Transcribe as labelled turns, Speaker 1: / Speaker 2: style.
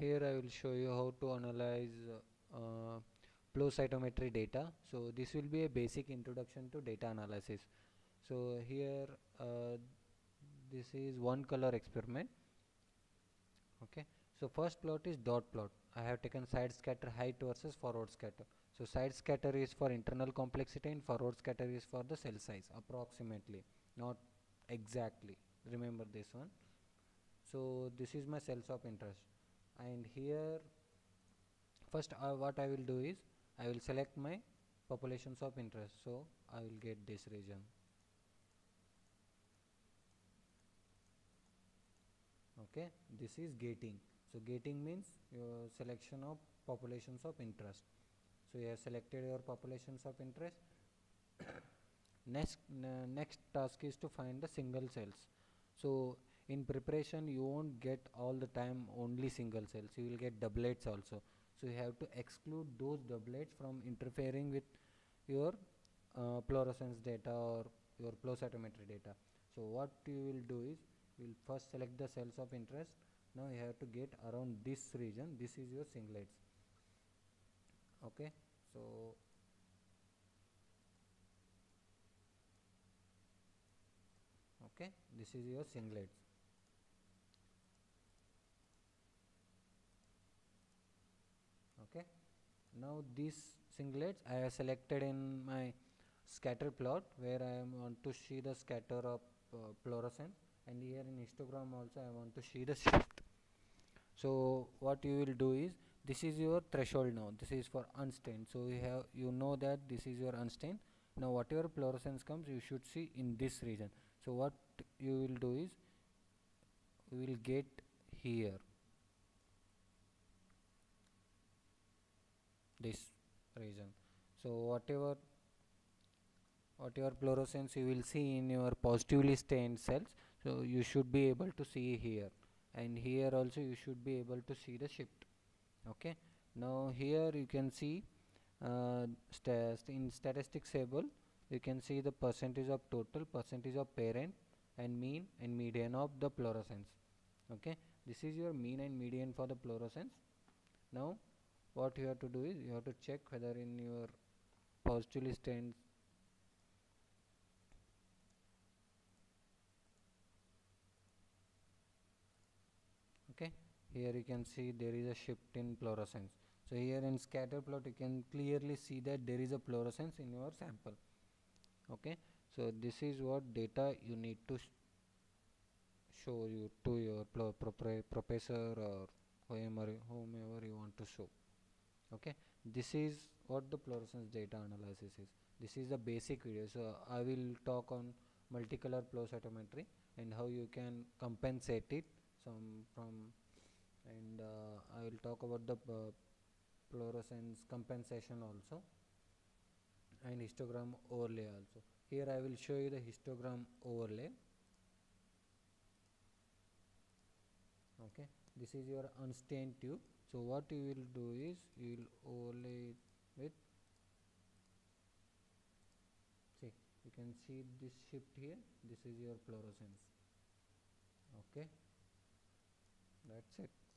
Speaker 1: here I will show you how to analyze uh, flow cytometry data. So this will be a basic introduction to data analysis. So here uh, this is one color experiment. Okay. So first plot is dot plot. I have taken side scatter height versus forward scatter. So side scatter is for internal complexity and forward scatter is for the cell size approximately. Not exactly. Remember this one. So this is my cells of interest and here first uh, what I will do is I will select my populations of interest. So I will get this region. Okay? This is gating. So gating means your selection of populations of interest. So you have selected your populations of interest. Next next task is to find the single cells. So in preparation you won't get all the time only single cells. You will get doublets also. So you have to exclude those doublets from interfering with your uh, fluorescence data or your flow cytometry data. So what you will do is you will first select the cells of interest. Now you have to get around this region. This is your singlets. Okay? So okay? This is your singlets okay. Now these singlets I have selected in my scatter plot where I want to see the scatter of uh, fluorescence and here in histogram also I want to see the shift. So what you will do is this is your threshold now. This is for unstained. So you have you know that this is your unstained. Now whatever fluorescence comes you should see in this region. So what you will do is you will get here this region so whatever whatever fluorescence you will see in your positively stained cells so you should be able to see here. And here also you should be able to see the shift. Okay? Now here you can see uh, st in statistics table you can see the percentage of total percentage of parent and mean and median of the fluorescence. Okay? This is your mean and median for the fluorescence. Now what you have to do is you have to check whether in your positively stained okay here you can see there is a shift in fluorescence. So here in scatter plot you can clearly see that there is a fluorescence in your sample okay. So this is what data you need to sh show you to your professor or whomever, whomever you want to show okay? This is what the fluorescence data analysis is. This is the basic video. So i will talk on multicolor flow cytometry and how you can compensate it some from and uh, i will talk about the uh, fluorescence compensation also and histogram overlay also. Here i will show you the histogram overlay. Okay this is your unstained tube. So what you will do is you will overlay with see you can see this shift here. This is your fluorescence. Okay? That's it